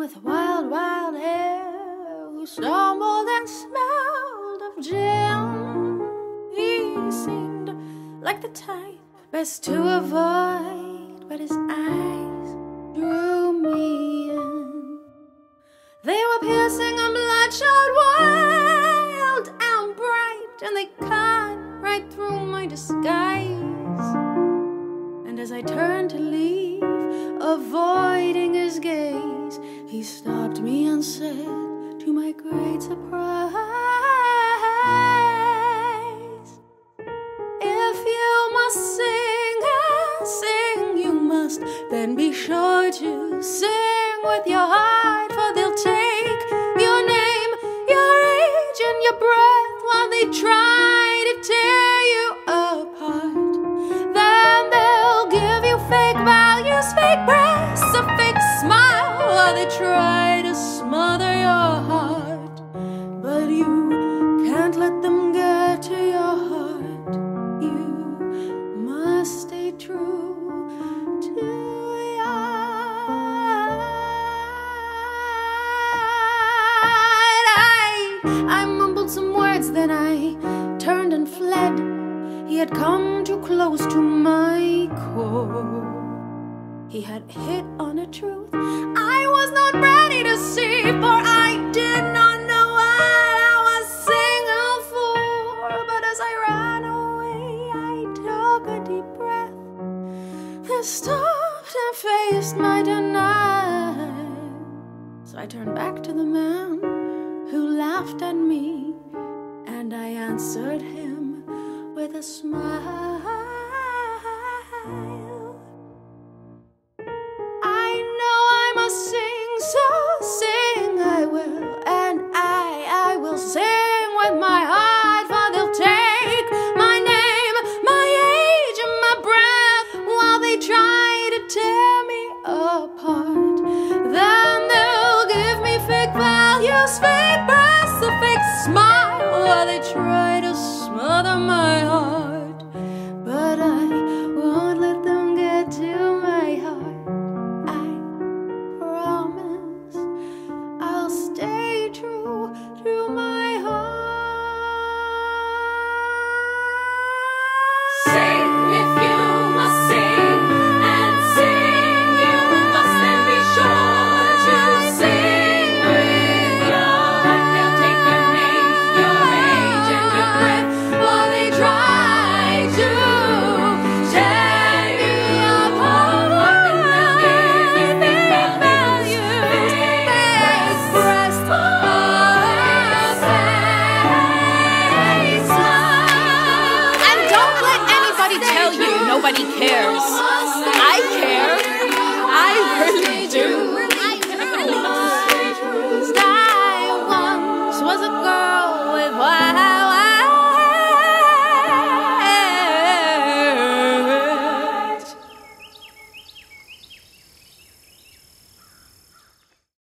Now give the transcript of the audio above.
with wild, wild hair who stumbled and smelled of gin. He seemed like the type best to avoid, but his eyes drew me in. They were piercing and bloodshot, wild and bright, and they cut right through my disguise. And as I turned to leave, avoiding his gaze, he stopped me and said, to my great surprise, If you must sing and sing, you must then be sure to sing with your heart, try to smother your heart. But you can't let them get to your heart. You must stay true to your. I, I mumbled some words, then I turned and fled. He had come too close to my core. He had hit on a truth I was not ready to see, for I did not know what I was singing for. But as I ran away, I took a deep breath, then stopped and faced my denial. So I turned back to the man who laughed at me, and I answered him with a smile. Smile while they try to smother my heart.